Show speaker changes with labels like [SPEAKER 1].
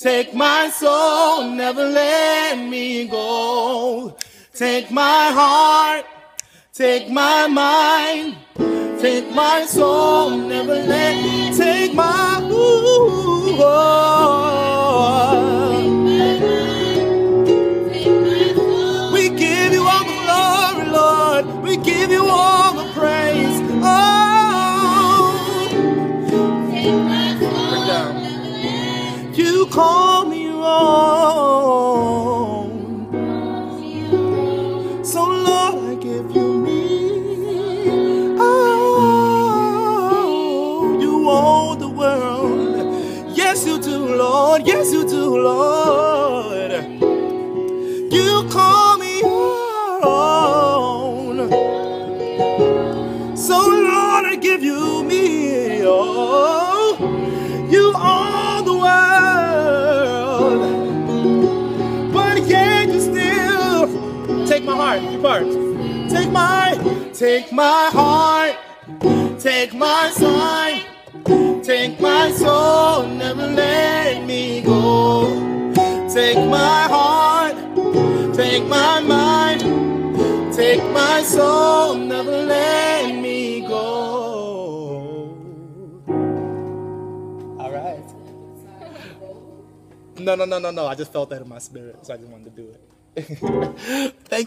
[SPEAKER 1] Take my soul, never let me go. Take my heart, take my mind, take my soul, never let take my ooh, oh. We give you all the glory, Lord. We give you you call me wrong. So, Lord, I give you me. Oh, you own the world. Yes, you do, Lord. Yes, you do, Lord. You call me your. So, Lord, I give you me. Take my heart, your part. Take my, take my heart, take my side, take my soul, never let me go. Take my heart, take my mind, take my soul, never let me go. All right. No, no, no, no, no. I just felt that in my spirit, so I just wanted to do it. Thank you.